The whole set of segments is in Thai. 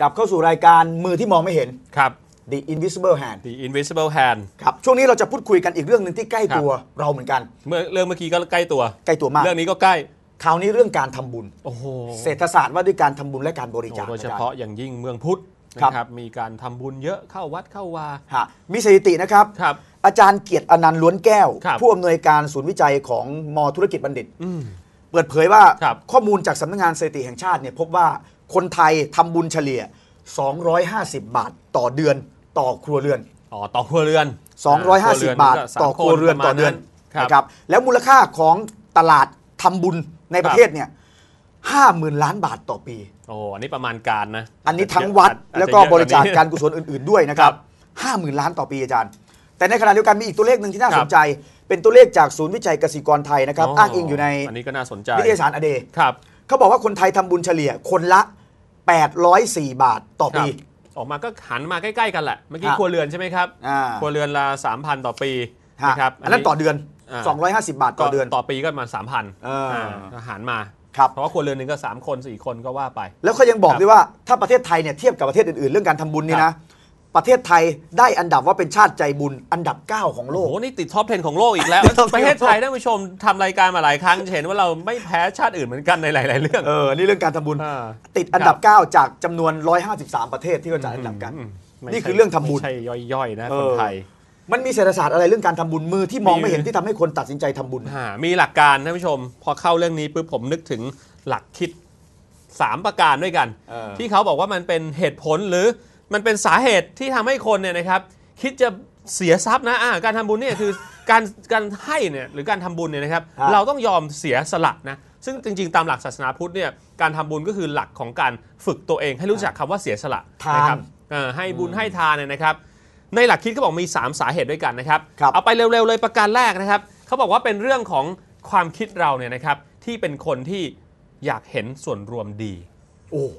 กลับเข้าสู่รายการมือที่มองไม่เห็น ครับ The Invisible Hand The Invisible Hand ครับ ช่วงนี้เราจะพูดคุยกันอีกเรื่องหนึ่งที่ใกล้ครับตัวเราเหมือนกัน เมื่อเรื่องเมื่อกี้ก็ใกล้ตัว ใกล้ตัวมาก เรื่องนี้ก็ใกล้ คราวนี้เรื่องการทำบุญ โอ้โหเศรษฐศาสตร์ว่าด้วยการทำบุญและการบริจาคโดยเฉอจรพาะอย่างยิ่งเมืองพุทธครับนะครับมีการทำบุญเยอะเข้าวัดเข้าวา ฮะมีสถิตินะครับ ครับ อาจารย์เกียรติอนันต์ล้วนแก้ว ครับ ผู้อำนวยการศูนย์วิจัยของมธุรกิจบัณฑิต อืม เปิดเผยว่าครับ ข้อมูลจากสำนักงานสถิติแห่งชาติเนี่ยพบว่า คนไทยทำบุญเฉลี่ย 250 บาทต่อเดือนต่อครัวเรือน อ๋อต่อครัวเรือน250 บาทต่อครัวเรือนต่อเดือนครับ นะครับแล้วมูลค่าของตลาดทำบุญในประเทศเนี่ยห้าหมื่นล้านบาทต่อปี โอ้อันนี้ประมาณการนะอันนี้ทั้งวัดอาจจะแล้วก็เยอะบริจาคว่นี้ การกุศลอื่นๆด้วยนะครัครับบห้าหมื่นล้านต่อปีอาจารย์ แต่ในขณะเดียวกันมีอีกตัวเลขหนึ่งที่น่าครับสนใจ เป็นตัวเลขจากศูนย์วิจัยเกษตรกรไทยนะครับ อ้างอิงอยู่ในอันนี้ก็น่าสนใจนิตยสารอเดย์ครับ เขาบอกว่าคนไทยทำบุญเฉลี่ยคนละ 804 บาทต่อครัปีบออกมาก็หันมาใกล้ๆกันแหละ เมื่อกี้ฮะครัวเรือนใช่ไหมครับอ่าครัวเรือนละ3,000 ต่อปีฮะนะครับอันนั้นต่อเดือนอ่า250 บาทต่อเดือนต่อปีก็ประมาณ3,000เอออ่าก็หันมาครับเพราะว่าครัวเรือนหนึ่งก็ 3 คน 4 คนก็ว่าไป แล้วเขายังบอกครับด้วยว่าถ้าประเทศไทยเนี่ยเทียบกับประเทศอื่นๆ เรื่องการทำบุญนี่นะ ประเทศไทยได้อันดับว่าเป็นชาติใจบุญอันดับ 9 ของโลโอ้ก โหนี่ติดท็อป 10 ของโลกอีกแล้ว ติด top 10 ประเทศไทยท่านผู้ชมทำรายการมาหลายครั้งจะเห็นว่าเราไม่แพ้ชาติอื่นเหมือนกันในหลาย ๆ เรื่อง เออ นี่เรื่องการทำบุญ อ่า ติดอันดับ 9 จากจำนวน 153 ประเทศที่เขาจัดอันดับกันอืมไม่นี่ใช่คือเรื่องทำบุญ ไม่ใช่ย่อยๆนะเออคนไทยมันมีเศรษฐศาสตร์อะไรเรื่องการทำบุญมือที่มองมีไม่เห็นที่ทำให้คนตัดสินใจทำบุญ อ่ามีหลักการท่านผู้ชม พอเข้าเรื่องนี้ปุ๊บผมนึกถึงหลักคิด 3 ประการด้วยกัน เออ ที่เขาบอกว่ามันเป็นเหตุผลหรือ มันเป็นสาเหตุที่ทำให้คนเนี่ยนะครับคิดจะเสียทรัพย์นะอ่าการทำบุญเนี่ยคือการการให้เนี่ยหรือการทำบุญเนี่ยนะครับฮะเราต้องยอมเสียสละนะซึ่งจริง ๆ ตามหลักศาสนาพุทธเนี่ยการทำบุญก็คือหลักของการฝึกตัวเองให้รู้จักคำว่าเสียสละทานนะครับเอ่อให้บุญให้ทานเนี่ยนะครับ ในหลักคิดเขาบอกมี 3 สาเหตุด้วยกันนะครับครับเอาไปเร็วๆเลยประการแรกนะครับเขาบอกว่าเป็นเรื่องของความคิดเราเนี่ยนะครับที่เป็นคนที่อยากเห็นส่วนรวมดีโอ้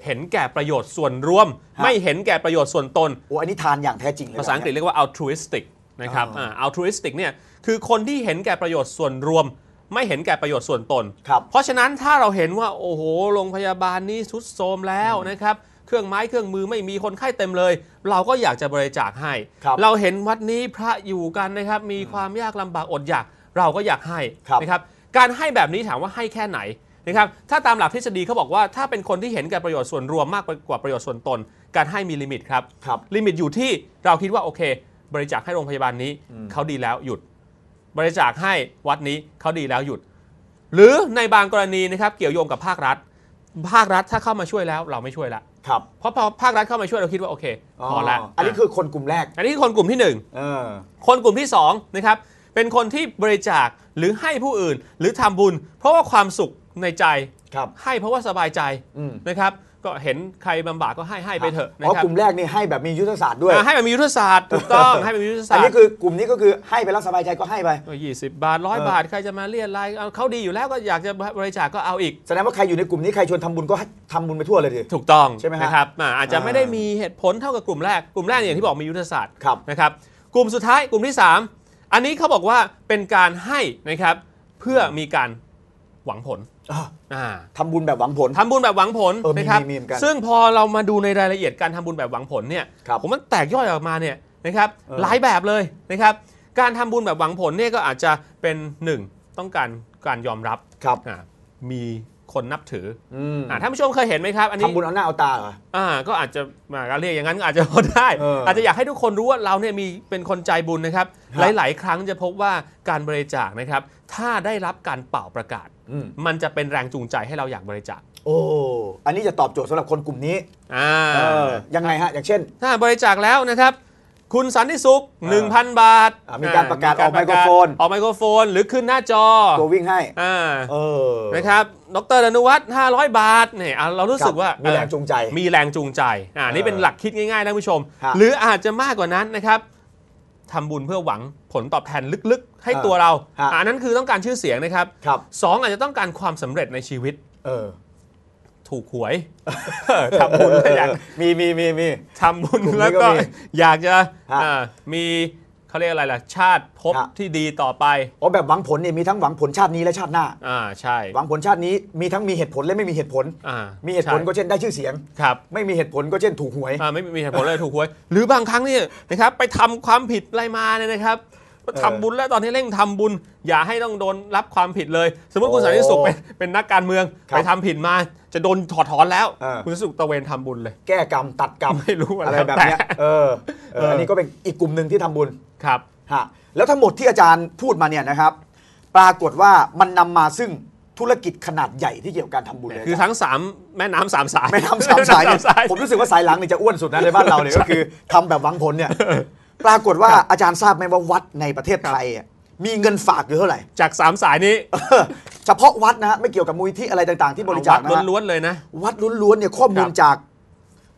เห็นแก่ประโยชน์ส่วนรวมฮะไม่เห็นแก่ประโยชน์ส่วนตนโหอันนี้ทานอย่างแท้จริงเลยภาษาอังกฤษนะเรียกว่า altruistic นะครับอ่าอ่า altruistic เนี่ยคือคนที่เห็นแก่ประโยชน์ส่วนรวม ไม่เห็นแก่ประโยชน์ส่วนตนครับเพราะฉะนั้นถ้าเราเห็นว่าโอ้โหโรงพยาบาลนี้ทุดโทรมแล้วนะครับเครื่องไม้เครื่องมือไม่มีคนไข้เต็มเลย เราก็อยากจะบริจาคให้ครับเราเห็นวัดนี้พระอยู่กันนะครับมีความยากลำบากอดอยากเราก็อยากให้ครับนะครับการให้แบบนี้ถามว่าให้แค่ไหน นะครับถ้าตามหลักทฤษฎีเขาบอกว่าถ้าเป็นคนที่เห็นแก่ประโยชน์ส่วนรวมมากกว่าประโยชน์ส่วนตน การให้มีลิมิตครับครับลิมิตอยู่ที่เราคิดว่าโอเค บริจาคให้โรงพยาบาลนี้เขาดีแล้วหยุด บริจาคให้วัดนี้เขาดีแล้วหยุด หรือในบางกรณีนะครับเกี่ยวโยงกับภาครัฐ ภาครัฐถ้าเข้ามาช่วยแล้วเราไม่ช่วยละครับเพราะพอภาครัฐเข้ามาช่วยเราคิดว่าโอเคพอละอันนี้คือคนกลุ่มแรก อันนี้คือคนกลุ่มที่หนึ่งเออคนกลุ่มที่2นะครับเป็นคนที่บริจาคหรือให้ผู้อื่นหรือทำบุญ เพราะว่าความสุข ในใจครับให้เพราะว่าสบายใจอืม นะครับ ก็เห็นใครลำบากก็ให้ให้ไปเถอะนะเพราะครับกลุ่มแรกนี่ให้แบบมียุทธศาสตร์ด้วย อ่าให้แบบมียุทธศาสตร์ถูกต้อง ให้แบบมียุทธศาอันสตนี้ร์คือกลุ่มนี้ก็คือให้ไปแล้วสบายใจก็ให้ไป ยี่สิบบาทร้อยเออ บาทใครจะมาเรียรายเอาเขาดีอยู่แล้วก็อยากจะบริจาคก็เอาอีก แสดงว่าใครอยู่ในกลุ่มนี้ใครชวนทำบุญก็ให้ทำบุญไปทั่วเลยดิถูกต้องใช่ไหมฮะนะครับอ่าอาจจะอ่า ไม่ได้มีเหตุผลเท่ากับกลุ่มแรก กลุ่มแรกเนี่ยอย่างที่บอกมียุทธศาสตร์ครับ นะครับ กลุ่มสุดท้ายกลุ่มที่ 3 อันนี้เขาบอกว่าเป็นการให้นะครับเพื่อมีการ หวังผลอะอ่าทำบุญแบบหวังผล ทำบุญแบบหวังผลเออมีนะครับ มีมีเหมือนกันซึ่งพอเรามาดูในรายละเอียดการทำบุญแบบหวังผลเนี่ย ครับผมมันแตกย่อยออกมาเนี่ยนะครับเออ หลายแบบเลยนะครับ การทำบุญแบบหวังผลเนี่ยก็อาจจะเป็นหนึ่งต้องการการยอมรับครับ อ่ามี คนนับถืออืมอ่าท่านผู้ชมเคยเห็นไหมครับอันนี้ทำบุญเอาหน้าเอาตาเหรอ อ่าก็อาจจะมาก็เรียกอย่างนั้นก็อาจจะพอได้ เออออาจจะอยากให้ทุกคนรู้ว่าเราเนี่ยมีเป็นคนใจบุญนะครับ ครับ หลาย ๆ ครั้งจะพบว่าการบริจาคนะครับ ถ้าได้รับการเป่าประกาศ อืมมันจะเป็นแรงจูงใจให้เราอยากบริจาคโอ้อันนี้จะตอบโจทย์สำหรับคนกลุ่มนี้อ่า เออยังไงฮะ อย่างเช่น ถ้าบริจาคแล้วนะครับ คุณสันติสุขเออ1,000 บาทอ่ามีการประกาศออกไมโครโฟน ออกไมโครโฟน หรือขึ้นหน้าจอตัววิ่งให้อ่าเออนะครับดรอนุวัฒน์500 บาทเนี่ยอะเรารู้สึกว่าครับมีแรงจูงใจ มีแรงจูงใจอ่าเออนี่เป็นหลักคิดง่ายๆท่านผู้ชมฮะหรืออาจจะมากกว่านั้นนะครับทำบุญเพื่อหวังผลตอบแทนลึกๆ ให้ตัวเราฮะอันนั้นคือต้องการชื่อเสียงนะครับครับสองอาจจะต้องการความสำเร็จในชีวิตเออ ถูกหวยทำบุญแล้วอยากมีมีมีมีทำบุญกลุ่มนี้แล้วก็ก็มีอยากจะฮะอ่ามีเขาเขาเรียกอะไรล่ะ ชาติภพครับที่ดีต่อไปอ๋อแบบหวังผลเนี่ยมีทั้งหวังผลชาตินี้และชาติหน้าอ่าใช่ หวังผลชาตินี้มีทั้งมีเหตุผลและไม่มีเหตุผลอ่ามีเหตุผลใช่ก็เช่นได้ชื่อเสียงครับไม่มีเหตุผลก็เช่นถูกหวยอ่าไม่มีเหตุผลเลยถูกหวย หรือบางครั้งเนี่ยนะครับไปทำความผิดอะไรมาเนี่ยนะครับ ทำบุญแล้วตอนที่เร่งทำบุญ อย่าให้ต้องโดนรับความผิดเลย สมมติคุณโอ้สันติสุขเป็นเป็นนักการเมืองครับไปทำผิดมา จะโดนถอดถอนแล้วเออคุณสันติสุขตะเวนทำบุญเลย แก้กรรมตัดกรรมไม่รู้อะไรอะไรแบบเนี้ยแต่เออเออเอออัอันนี้ก็เป็นอีกกลุ่มหนึ่งที่ทำบุญครับฮะแล้วทั้งหมดที่อาจารย์พูดมาเนี่ยนะครับ ปรากฏว่ามันนำมาซึ่งธุรกิจขนาดใหญ่ที่เกี่ยวกับการทำบุญเลยคือทั้งสามแม่น้ำสามสายแม่น้ำสามสายเนี่ยแม่น้ำสามสายผมรู้สึกว่าสายหลังเนี่ยจะอ้วนสุดนะในบ้านเราเนี่ยก็คือทำแบบหวังผลเนี่ย ปรากฏว่าอาจารย์ทราบไหมว่าวัดในประเทศไทยอะมีเงินฝากอยู่เท่าไหร่ จากสามสายนี้ เฉพาะวัดนะฮะไม่เกี่ยวกับมูลที่อะไรต่างๆ ที่บริจาควัดนะฮะล้วนๆเลยนะ วัดล้วนๆเนี่ยข้อมูลครับจาก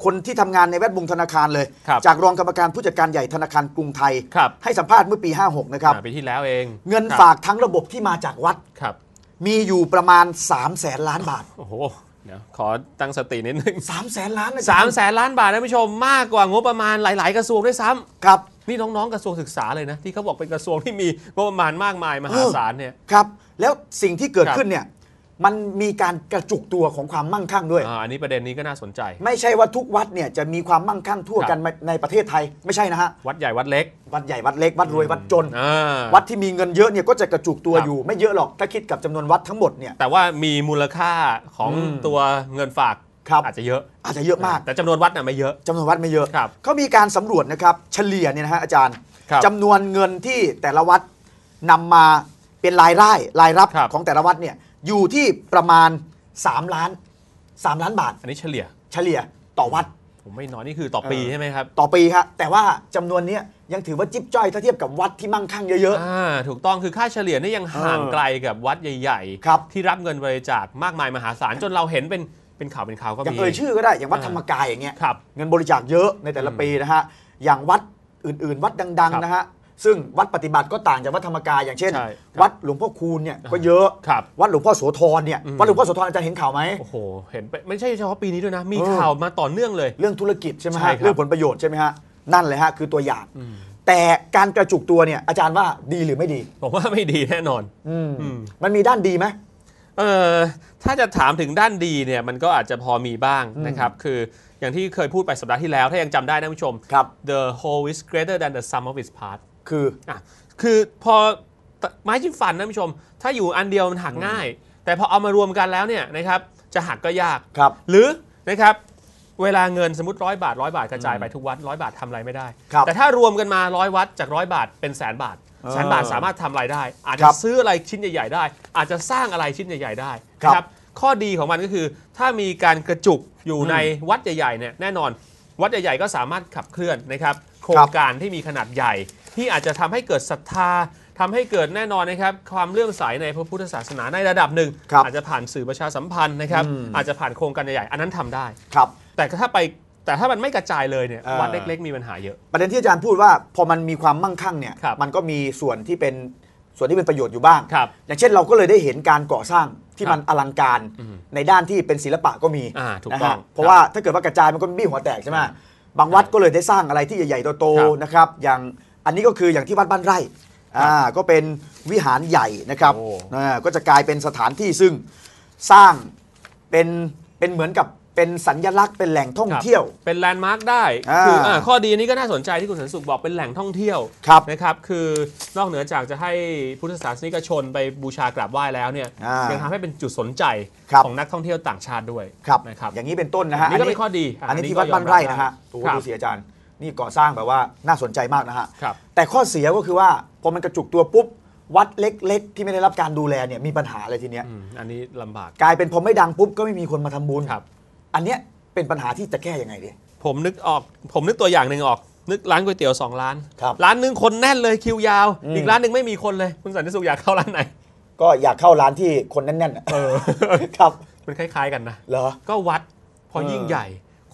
คนที่ทำงานในแวดวงธนาคารเลยครับจากรองกรรมการผู้จัดการใหญ่ธนาคารกรุงไทยครับให้สัมภาษณ์เมื่อปี 56 นะครับอ่าปีที่แล้วเอง เงินครับฝากทั้งระบบที่มาจากวัดครับมีอยู่ประมาณ 3 0 0แสนล้านบาทโอ้โห เดี๋ยวขอตั้งสตินิดนึง3 0 0แสนล้านนะสามแสนล้านบาทนะผู้ชมมากกว่างบประมาณหลาย ๆ กระทรวงด้วยซ้ำครับ นี่น้อง ๆ กระทรวงศึกษาเลยนะ ที่เขาบอกเป็นกระทรวงที่มีงบประมาณมากมายมหาศาลเนี่ย ครับ แล้วสิ่งที่เกิดครับ ขึ้นเนี่ย มันมีการกระจุกตัวของความมั่งคั่งด้วย อ่าอันนี้ประเด็นนี้ก็น่าสนใจ ไม่ใช่ว่าทุกวัดเนี่ยจะมีความมั่งคั่งทั่วครับกันในประเทศไทยไม่ใช่นะฮะวัดใหญ่วัดเล็กวัดใหญ่วัดเล็กวัดรวยวัดจน อ่า วัดที่มีเงินเยอะเนี่ยก็จะกระจุกตัวครับ อยู่ ไม่เยอะหรอกถ้าคิดกับจำนวนวัดทั้งหมดเนี่ย แต่ว่ามีมูลค่าของอืมตัวเงินฝากครับ อาจจะเยอะอาจจะเยอะมากแต่จำนวนวัดน่ะไม่เยอะ จำนวนวัดไม่เยอะครับเขามีการสำรวจนะครับเฉลี่ยเนี่ยนะฮะอาจารย์ครับจำนวนเงินที่แต่ละวัดนำมาเป็นรายได้รายรับครับ ของแต่ละวัดเนี่ย อยู่ที่ประมาณ 3 ล้าน 3 ล้านบาท อันนี้เฉลี่ย เฉลี่ยต่อวัด ผมไม่น้อยนี่คือต่อปีเออใช่ไหมครับ ต่อปีครับแต่ว่าจำนวนเนี้ยยังถือว่าจิ๊บจ้อยถ้าเทียบกับวัดที่มั่งคั่งเยอะอ่าถูกต้องคือค่าเฉลี่ยนี่ยังห่างเออไกลกับวัดใหญ่ครับที่รับเงินบริจาคมากมายมหาศาลจนเราเห็นเป็นเป็นข่าวเป็นข่าวก็ๆอย่างมีเอ่ยชื่อก็ได้อย่างวัดอ่าธรรมกายอย่างเงี้ยครับเงินบริจาคเยอะในแต่ละปีนะฮะอย่างวัดอื่นๆ วัดดังครับๆนะฮะ ซึ่งวัดปฏิบัติก็ต่างจากวัดธรรมกายอย่างเช่น ใช่ครับวัดหลวงพ่อคูณเนี่ยก็เยอะ ครับ วัดหลวงพ่อโสธรเนี่ยอืมวัดหลวงพ่อโสธรอาจารย์เห็นข่าวไหม โอ้โห เห็นไปไม่ใช่เฉพาะปีนี้ด้วยนะ มีเออ ข่าวมาต่อเนื่องเลย เรื่องธุรกิจใช่ไหมใช่ฮะครับ เรื่องผลประโยชน์ใช่ไหมฮะนั่นเลยฮะคือตัวอย่างอืมแต่การกระจุกตัวเนี่ยอาจารย์ว่าดีหรือไม่ดี ผมว่าไม่ดีแน่นอน อืมอืม มันมีด้านดีไหม เออถ้าจะถามถึงด้านดีเนี่ยมันก็อาจจะพอมีบ้างอืมนะครับ คืออย่างที่เคยพูดไปสัปดาห์ที่แล้ว ถ้ายังจำได้นะผู้ชม ครับ the whole is greater than the sum of its part คืออะคือพอไม้จิ้มฟันนะผู้ชม ถ้าอยู่อันเดียวมันหักง่าย แต่พอเอามารวมกันแล้วเนี่ยนะครับจะหักก็ยาก ครับหรือนะครับเวลาเงินสมมติร้อยบาทร้อยบาทกระจายไปทุกวัดร้อยบาททำอะไรไม่ได้ ครับแต่ถ้ารวมกันมาร้อยวัดจากร้อยบาทเป็นแสนบาทเออแสนบาทสามารถทำอะไรได้ อาจคจะรับซื้ออะไรชิ้นใหญ่ ๆ ได้ อาจจะสร้างอะไรชิ้นใหญ่ ๆ ได้ครับนะข้อดีของมันก็คือ ถ้ามีการกระจุกอยู่อืมในวัดใหญ่ๆเนี่ยแน่นอน วัดใหญ่ๆก็สามารถขับเคลื่อนนะครับโครครังบ การที่มีขนาดใหญ่ ที่อาจจะทำให้เกิดศรัทธาทำให้เกิดแน่นอนนะครับ ความเลื่อมใสในพระพุทธศาสนาในระดับหนึ่งครับอาจจะผ่านสื่อประชาสัมพันธ์นะครับอืมอาจจะผ่านโครงการใหญ่ๆอันนั้นทำได้ครับ แต่ถ้าไปแต่ถ้ามันไม่กระจายเลยเนี่ยอ่าวัดเล็ก ๆ มีปัญหาเยอะ ประเด็นที่อาจารย์พูดว่าพอมันมีความมั่งคั่งเนี่ยครับมันก็มีส่วนที่เป็นส่วนที่เป็นประโยชน์อยู่บ้างครับอย่างเช่นเราก็เลยได้เห็นการก่อสร้างที่ครับมันอลังการอืมในด้านที่เป็นศิลปะก็มีอ่าถูกนะต้อฮะงเพราะว่าถ้าเกิดว่ากระจายมันก็บี้หัวแตกใช่ไหมบางวัดก็เลยได้สร้างอะไรที่ใหญ่ๆโตครับๆนะครับอย่าง อันนี้ก็คืออย่างที่วัดบ้านไร่อ่าก็เป็นวิหารใหญ่นะครับโอ้ อ่าก็จะกลายเป็นสถานที่ซึ่งสร้างเป็นเป็นเหมือนกับเป็นสัญลักษณ์เป็นแหล่งท่องครับเที่ยวเป็นแลนด์มาร์คได้อ่าคืออ่าข้อดีอันนี้ก็น่าสนใจที่คุณสันสุขบอกเป็นแหล่งท่องเที่ยวครับนะครับ คือนอกเหนือจากจะให้พุทธศาสนิกชนไปบูชากราบไหว้แล้วเนี่ยอ่ายัยังทำให้เป็นจุดสนใจครับ ของนักท่องเที่ยวต่างชาติด้วยครับนะครับ อย่างนี้เป็นต้นนะฮะอันนี้ก็เป็นข้อดีะอันนี้ที่ก็วัดยอมบ้านไร่บนะฮะโอ้โหครับ ดูสิอาจารย์ นี่ก่อสร้างแบบว่าน่าสนใจมากนะฮะ ครับ แต่ข้อเสียก็คือว่าพอมันกระจุกตัวปุ๊บ วัดเล็ก ๆ ที่ไม่ได้รับการดูแลเนี่ยมีปัญหาอะไรทีเนี้ยอืมอันนี้ลำบาก กลายเป็นพอไม่ดังปุ๊บก็ไม่มีคนมาทำบุญครับ อันเนี้ยเป็นปัญหาที่จะแก้ยังไงดี ผมนึกออกผมนึกตัวอย่างหนึ่งออก นึกร้านก๋วยเตี๋ยวสองร้านครับร้านหนึ่งคนแน่นเลยคิวยาว อืม อีกร้านหนึ่งไม่มีคนเลย คุณสันติสุขอยากเข้าร้านไหน ก็อยากเข้าร้านที่คนแน่นๆอะเออครับมันคล้ายๆกันนะ เหรอ ก็วัดพอเออยิ่งใหญ่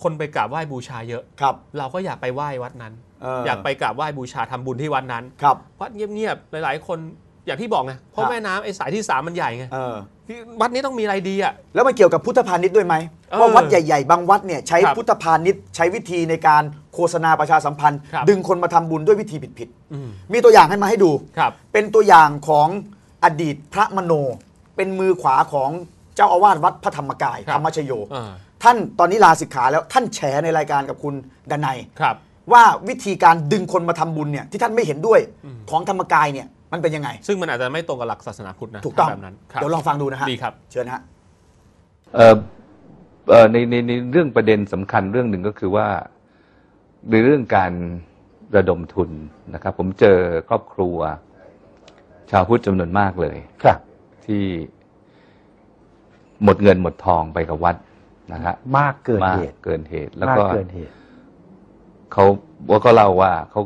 คนไปกราบไหว้บูชาเยอะ ครับ เราก็อยากไปไหว้วัดนั้นเอออยากไปกราบไหว้บูชาทำบุญที่วัดนั้น ครับ วัดเงียบๆ หลายๆ คนอย่างที่บอกไง เพราะครับ แม่น้ำไอ้สายที่สามมันใหญ่ไงเออ ที่วัดนี้ต้องมีอะไรดีอะ แล้วมันเกี่ยวกับพุทธพาณิชย์ด้วยไหมเออว่าวัดใหญ่ ๆ บางวัดเนี่ยใช้ครับพุทธพาณิชย์ใช้วิธีในการโฆษณาประชาสัมพันธ์ ครับ ดึงคนมาทำบุญด้วยวิธีผิดอืมๆ มีตัวอย่างให้มาให้ดู ครับ เป็นตัวอย่างของอดีตพระมโน เป็นมือขวาของเจ้าอาวาสวัดพระธรรมกาย ครับ ธรรมชโย อ่า ท่านตอนนี้ลาสิกขาแล้วท่านแฉในรายการกับคุณดนัยครับว่าวิธีการดึงคนมาทำบุญเนี่ยที่ท่านไม่เห็นด้วยของธรรมกายเนี่ยมันเป็นยังไง ซึ่งมันอาจจะไม่ตรงกับหลักศาสนาพุทธนะถูกต้องแบบนั้นครับเดี๋ยวลองฟังดูนะฮะดีครับเชิญฮะเอ่อเอ่อในในในเรื่องประเด็นสำคัญเรื่องหนึ่งก็คือว่าในเรื่องการระดมทุนนะครับ ผมเจอครอบครัว ชาวพุทธจำนวนมากเลย ครับ ที่หมดเงินหมดทองไปกับวัด นะฮะมากเกินมากเหตุเกินเหตุ แล้วมากก็เกินเหตุเขาว่าก็เล่าว่าเขา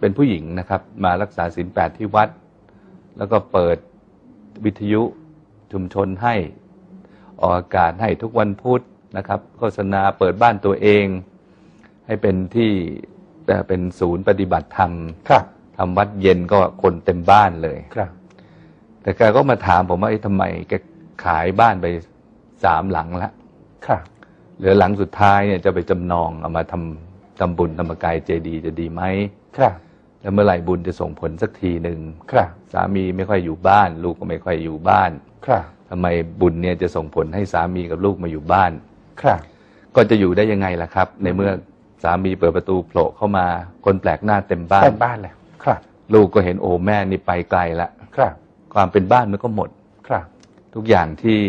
เป็นผู้หญิงนะครับ มารักษาศีลแปดที่วัด แล้วก็เปิดวิทยุชุมชนให้ออกอากาศให้ทุกวันพุธนะครับ โฆษณาเปิดบ้านตัวเอง ให้เป็นที่เอ่อเป็นศูนย์ปฏิบัติธรรมครับทำวัดเย็นก็คนเต็มบ้านเลยครับ แต่แกก็มาถามผมว่าเอ๊ะทำไมแกขายบ้านไปสามหลังแล้ว ครับเหลือหลังสุดท้ายเนี่ยจะไปจำนองเอามาทำทำบุญธรรมกายเจดีย์จะดีไหมครับ แล้วเมื่อไหร่บุญจะส่งผลสักทีหนึ่งครับ สามีไม่ค่อยอยู่บ้าน ลูกก็ไม่ค่อยอยู่บ้านครับทำไมบุญเนี่ยจะส่งผลให้สามีกับลูกมาอยู่บ้านครับ ก็จะอยู่ได้ยังไงล่ะครับ ในเมื่อสามีเปิดประตูโผล่เข้ามาคนแปลกหน้าเต็มบ้านเต็มบ้านเลยครับ ลูกก็เห็นโอ้แม่นี่ไปไกลละครับ ความเป็นบ้านมันก็หมดครับ ทุกอย่างที่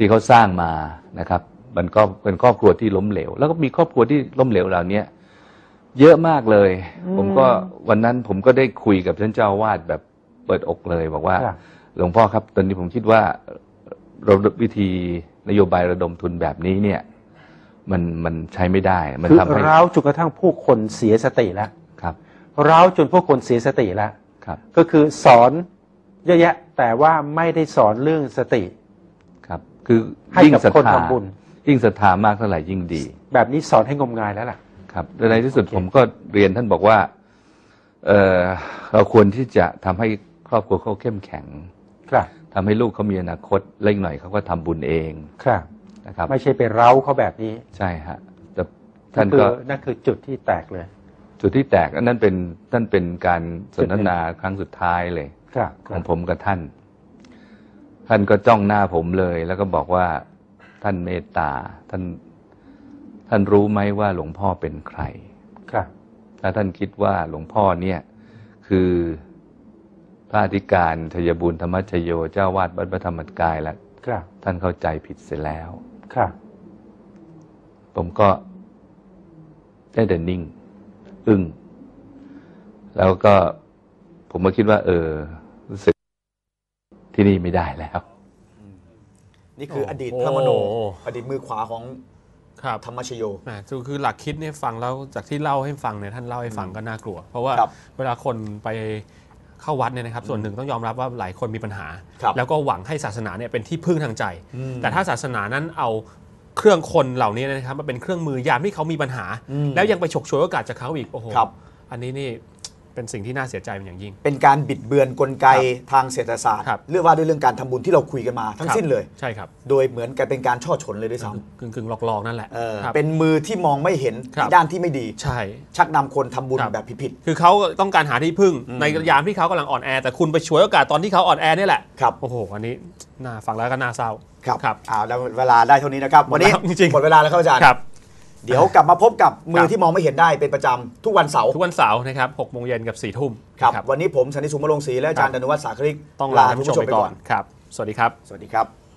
ที่เขาสร้างมานะครับ มันก็เป็นครอบครัวที่ล้มเหลว แล้วก็มีครอบครัวที่ล้มเหลวเหล่านี้เยอะมากเลย ผมก็วันนั้นผมก็ได้คุยกับท่านเจ้าอาวาดแบบเปิดอกเลย บอกว่าครับหลวงพ่อครับ ตอนนี้ผมคิดว่าเราวิธีนโยบายระดมทุนแบบนี้เนี่ย มันมันใช้ไม่ได้ มันคือทำให้ร้าวจนกระทั่งผู้คนเสียสติแล้วครับร้าวจนผู้คนเสียสติแล้วครับก็คือสอนเยอะแยะ แต่ว่าไม่ได้สอนเรื่องสติ ครับคือให้ยิ่งกับศรัทคนธาทำบุญยิ่งศรัทธามากเท่าไหร่ยิ่งดี แบบนี้สอนให้งมงายแล้วล่ะ ครับและในที่สุดโอเคผมก็เรียนท่านบอกว่า เออเราควรที่จะทำให้ครอบครัวเขาเข้มแข็ง ครับทำให้ลูกเขามีอนาคตเล็กหน่อยเขาก็ทำบุญเอง ครับนะครับ ไม่ใช่ไปเร้าเขาแบบนี้ ใช่ฮะแต่ท่านคือก็นั่นคือจุดที่แตกเลย จุดที่แตกอันนั้นเป็นนั่นเป็นการสนทนาครั้งสุดท้ายเลยครับของผมกับท่าน ท่านก็จ้องหน้าผมเลย แล้วก็บอกว่าท่านเมตตา ท่าน ท่านรู้ไหมว่าหลวงพ่อเป็นใคร ครับ ถ้าท่านคิดว่าหลวงพ่อเนี่ย คือพระอธิการชยบุญธรรมชโยเจ้าวาดวัดพระธรรมกายแล้วครับ ท่านเข้าใจผิดเสียแล้ว ครับ ผมก็ได้แต่นิ่ง อึ้งแล้วก็ผมก็คิดว่า เออรู้สึก ที่นี่ไม่ได้แล้ว นี่คือโอ้อดีตพระมโน โอ้ อดีตมือขวาของครับธรรมชโย แหมคือคือหลักคิดเนี่ยฟังแล้วจากที่เล่าให้ฟังเนี่ยท่านเล่าให้ฟังก็น่ากลัว เพราะว่าครับเวลาคนไปเข้าวัดเนี่ยนะครับส่วนหนึ่งต้องยอมรับว่าหลายคนมีปัญหา ครับแล้วก็หวังให้ศาสนาเนี่ยเป็นที่พึ่งทางใจอืมแต่ถ้าศาสนานั้นเอาเครื่องคนเหล่านี้นะครับมาเป็นเครื่องมือ ยามที่เขามีปัญหาอืมแล้วยังไปฉกฉวยโอกาสจากเขาอีกโอ้โหครับ อันนี้นี่ เป็นสิ่งที่น่าเสียใจเป็นอย่างยิ่ง เป็นการบิดเบือนกลไกทางเศรษฐศาสตร์ครับเรื่องว่าด้วยเรื่องการทำบุญที่เราคุยกันมาทั้งครับสิ้นเลยใช่ครับโดยเหมือนกันเป็นการช่อฉนเลยด้วยซ้กึ่งกึ่งๆหลอกๆนั่นแหละำเออครับเป็นมือที่มองไม่เห็นครับในด้านที่ไม่ดีใช่ ชักนำคนทำบุญครับแบบผิดคือเขาต้องการหาที่พึ่งอืมในยามที่เขากำลังอ่อนแอ แต่คุณไปฉวยโอกาสตอนที่เขาอ่อนแอนี่แหละๆครับโอ้โหอันนี้น่าฟังแล้วก็น่าเศร้าครับครับอ่าแล้วเวลาได้เท่านี้นะครับหมวัดนนี้แล้วจริงๆหมดเวลาแล้วครับอาจารย์ครับ เดี๋ยวกลับมาพบกับมืครัอบที่มองไม่เห็นได้เป็นประจำทุกวันเสาร์ทุกวันเสาร์นะครับ6โมงเย็นกับ4ทุ่มครับนะวันนี้ผมสันติสุขมะลงศรีและอาจารย์ครัดบนุวัฒน์สาคริกต้องลาท่านผู้ชมไปก่อนครับ สวัสดีครับ สวัสดีครับ